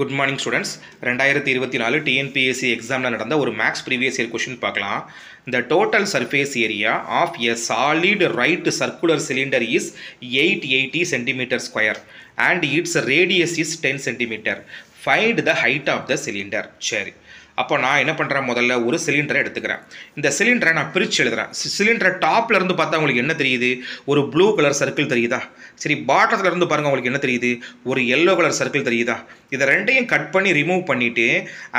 Good morning students ரெண்டாயிரத்தி இருபத்தி நாலு டிஎன்பிஎஸ்சி எக்ஸாமில் நடந்த ஒரு மேக்ஸ் ப்ரீவியஸ் இயர் கொஷின் பார்க்கலாம். The total surface area of a solid right circular cylinder is eight eighty centimetre square and its radius is ten centimetre find the height of the cylinder சரி அப்போ நான் என்ன பண்ணுறேன் முதல்ல ஒரு சிலிண்டரை எடுத்துக்கிறேன். இந்த சிலிண்டரை நான் பிரித்து எழுதுறேன். சிலிண்டரை டாப்ல இருந்து பார்த்தா உங்களுக்கு என்ன தெரியுது? ஒரு ப்ளூ கலர் சர்க்கிள் தெரியுதா? சரி பாட்டத்தில் இருந்து பாருங்கள் உங்களுக்கு என்ன தெரியுது? ஒரு எல்லோ கலர் சர்க்கிள் தெரியுதா? இதை ரெண்டையும் கட் பண்ணி ரிமூவ் பண்ணிவிட்டு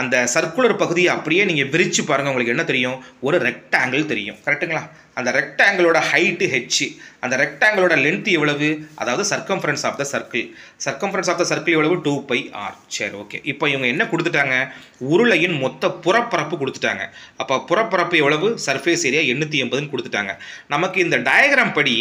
அந்த சர்க்குலர் பகுதியை அப்படியே நீங்கள் விரித்து பாருங்கள் உங்களுக்கு என்ன தெரியும்? ஒரு ரெக்டாங்கிள் தெரியும். கரெக்ட்டுங்களா அந்த ரெக்டாங்கிளோட ஹைட்டு ஹெச் அந்த ரெக்டாங்கிளோட லென்த் எவ்வளவு? அதாவது circumference of the circle circumference of the circle எவ்வளவு? டூ பை ஆர் சரி ஓகே இப்போ இவங்க என்ன கொடுத்துட்டாங்க? உருளையின் மொத்த புறப்பரப்பு கொடுத்துட்டாங்க. அப்போ புறப்பரப்பு எவ்வளவு? சர்ஃபேஸ் ஏரியா எண்ணூற்றி எண்பதுன்னு கொடுத்துட்டாங்க. நமக்கு இந்த டயக்ராம் படி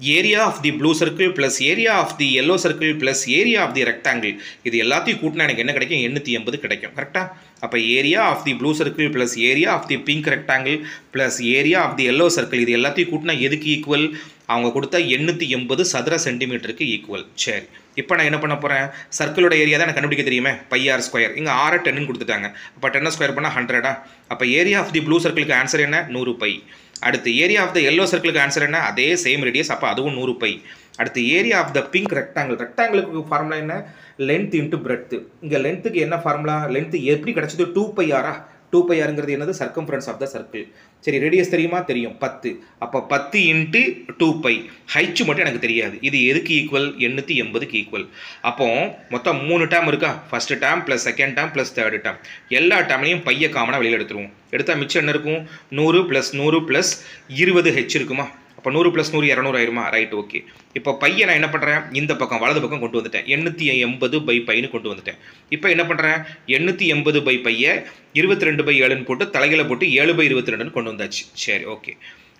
area of the blue circle plus area of the yellow circle plus area of the rectangle இது எல்லாத்தையும் கூட்டினா எனக்கு என்ன கிடைக்கும்? எண்ணூற்றி எண்பது கிடைக்கும். கரெக்டாக அப்போ area of the blue circle plus area of the pink rectangle plus area of the yellow circle இது எல்லாத்தையும் கூட்டினா எதுக்கு ஈக்குவல் அவங்க கொடுத்தா எண்ணூற்றி எண்பது சதுர சென்டிமீட்டருக்கு ஈக்குவல் சரி. இப்போ நான் என்ன பண்ண போகிறேன் சர்க்கிளோட ஏரியா தான் எனக்கு கண்டுபிடிக்க தெரியுமே? பையார் ஸ்கொயர் இங்கே ஆறு டென்னு கொடுத்துட்டாங்க. அப்போ டென்னை ஸ்கொயர் பண்ணால் ஹண்ட்ரடா அப்போ ஏரியா ஆஃப் தி ப்ளூ சர்க்கிளுக்கு ஆன்சர் என்ன? நூறு பை அடுத்து ஏரியா ஆஃப் த எல்லோ சர்க்கிளுக்கு ஆன்சர் என்ன? அதே சேம் ரேடியஸ் அப்போ அதுவும் நூறு பை. அடுத்து area of the pink rectangle ரெக்டாங்கிளுக்கு formula என்ன? லென்த் இன்ட்டு பிரெட்த்து இங்கே லென்த்துக்கு என்ன ஃபார்முலா லென்த்து எப்படி கிடச்சது? டூ பை ஆரா டூ பை ஆருங்கிறது என்னது? சர்க்கம்ஃபரன்ஸ் ஆஃப் த சர்க்கிள் சரி ரேடியஸ் தெரியுமா? தெரியும். பத்து. அப்போ பத்து இன்ட்டு டூ பை ஹைச்சு மட்டும் எனக்கு தெரியாது. இது எதுக்கு ஈக்குவல் எண்ணூற்றி எண்பதுக்கு ஈக்குவல் அப்போ மொத்தம் மூணு டேம் இருக்கா? First dam plus second dam plus third dam எல்லா டேம்லையும் பைய காமனாக வெளியில் எடுத்துருவோம். எடுத்தால் மிச்சம் என்ன இருக்கும்? நூறு ப்ளஸ் நூறு ப்ளஸ் இருபது ஹெச் இருக்குமா? அப்போ நூறு ப்ளஸ் நூறு இரநூறு ஆயிருமா? ரைட் ஓகே இப்போ பையன் நான் என்ன பண்ணுறேன் இந்த பக்கம் வலது பக்கம் கொண்டு வந்துட்டேன். எண்ணூற்றி எண்பது பை பையனு கொண்டு வந்துட்டேன். இப்போ என்ன பண்ணுறேன் எண்ணூற்றி எண்பது பை பையை இருபத்தி ரெண்டு பை ஏழுன்னு போட்டு தலைகளை போட்டு ஏழு பை இருபத்தி ரெண்டுன்னு கொண்டு வந்தாச்சு. சரி ஓகே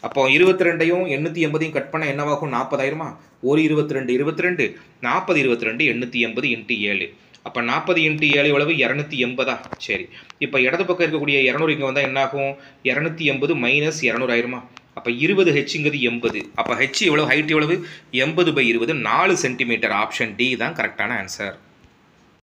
அப்போ இருபத்தி ரெண்டையும் எண்ணூற்றி எண்பதையும் கட் பண்ண என்னவாகும்? நாற்பதாயிரமா ஒரு இருபத்தி ரெண்டு இருபத்தி ரெண்டு நாற்பது இருபத்தி ரெண்டு எண்ணூற்றி எண்பது இன்ட்டு ஏழு. அப்போ நாற்பது இன்ட்டு ஏழு எவ்வளவு? இரநூத்தி எண்பதா? சரி. இப்போ இடது பக்கம் இருக்கக்கூடிய இரநூறு இங்கே வந்தால் என்னாகும்? இரநூத்தி எண்பது மைனஸ் இரநூறாயிரமா அப்போ இருபது ஹெச்ங்கிறது எண்பது. அப்போ ஹெச் எவ்வளவு ஹைட் எவ்வளவு எண்பது பை இருபது நாலு சென்டிமீட்டர் ஆப்ஷன் டி தான் கரெக்டான ஆன்சர்